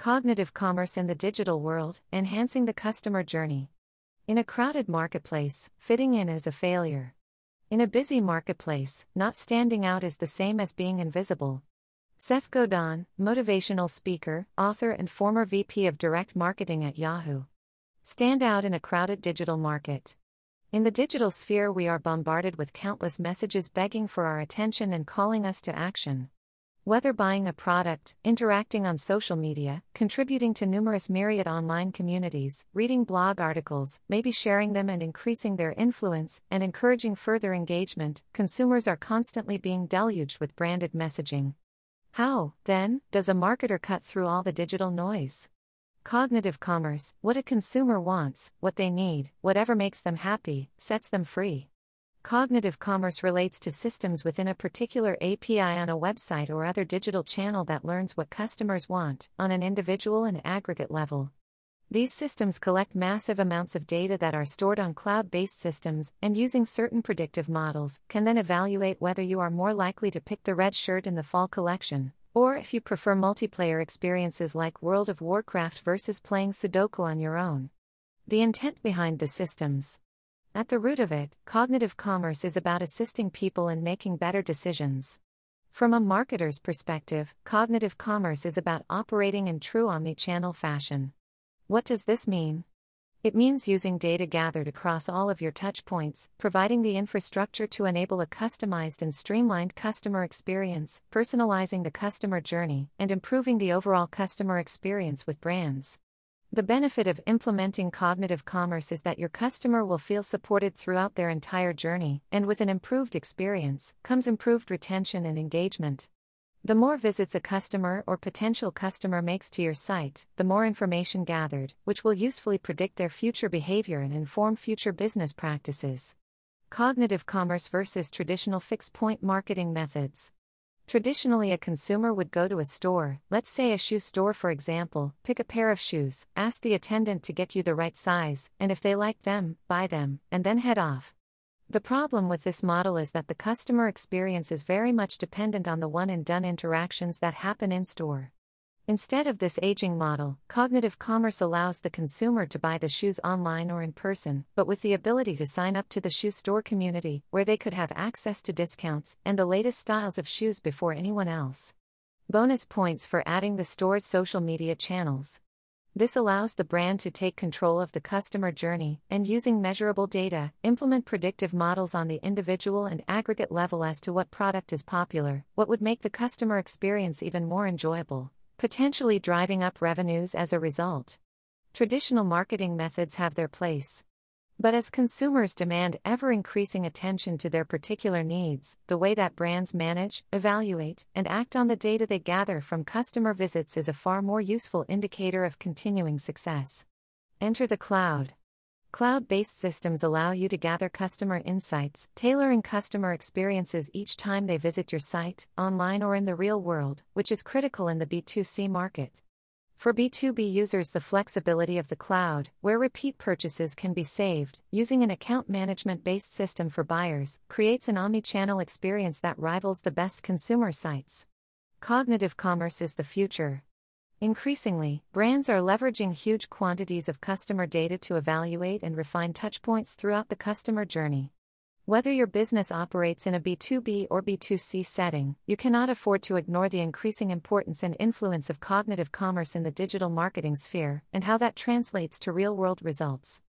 Cognitive commerce in the digital world, enhancing the customer journey. In a crowded marketplace, fitting in is a failure. In a busy marketplace, not standing out is the same as being invisible. Seth Godin, motivational speaker, author, and former VP of Direct Marketing at Yahoo. Stand out in a crowded digital market. In the digital sphere, we are bombarded with countless messages begging for our attention and calling us to action. Whether buying a product, interacting on social media, contributing to numerous myriad online communities, reading blog articles, maybe sharing them and increasing their influence, and encouraging further engagement, consumers are constantly being deluged with branded messaging. How, then, does a marketer cut through all the digital noise? Cognitive commerce, what a consumer wants, what they need, whatever makes them happy, sets them free. Cognitive commerce relates to systems within a particular API on a website or other digital channel that learns what customers want, on an individual and aggregate level. These systems collect massive amounts of data that are stored on cloud based systems, and using certain predictive models, can then evaluate whether you are more likely to pick the red shirt in the fall collection, or if you prefer multiplayer experiences like World of Warcraft versus playing Sudoku on your own. The intent behind the systems. At the root of it, cognitive commerce is about assisting people in making better decisions. From a marketer's perspective, cognitive commerce is about operating in true omni-channel fashion. What does this mean? It means using data gathered across all of your touchpoints, providing the infrastructure to enable a customized and streamlined customer experience, personalizing the customer journey, and improving the overall customer experience with brands. The benefit of implementing cognitive commerce is that your customer will feel supported throughout their entire journey, and with an improved experience comes improved retention and engagement. The more visits a customer or potential customer makes to your site, the more information gathered, which will usefully predict their future behavior and inform future business practices. Cognitive commerce versus traditional fixed point marketing methods. Traditionally, a consumer would go to a store, let's say a shoe store for example, pick a pair of shoes, ask the attendant to get you the right size, and if they like them, buy them, and then head off. The problem with this model is that the customer experience is very much dependent on the one and done interactions that happen in store. Instead of this aging model, cognitive commerce allows the consumer to buy the shoes online or in person, but with the ability to sign up to the shoe store community, where they could have access to discounts and the latest styles of shoes before anyone else. Bonus points for adding the store's social media channels. This allows the brand to take control of the customer journey and, using measurable data, implement predictive models on the individual and aggregate level as to what product is popular, what would make the customer experience even more enjoyable, potentially driving up revenues as a result. Traditional marketing methods have their place, but as consumers demand ever increasing attention to their particular needs, the way that brands manage, evaluate, and act on the data they gather from customer visits is a far more useful indicator of continuing success. Enter the cloud. Cloud based systems allow you to gather customer insights, tailoring customer experiences each time they visit your site, online or in the real world, which is critical in the B2C market. For B2B users, the flexibility of the cloud, where repeat purchases can be saved, using an account management based system for buyers, creates an omni channel experience that rivals the best consumer sites. Cognitive commerce is the future. Increasingly, brands are leveraging huge quantities of customer data to evaluate and refine touchpoints throughout the customer journey. Whether your business operates in a B2B or B2C setting, you cannot afford to ignore the increasing importance and influence of cognitive commerce in the digital marketing sphere and how that translates to real world results.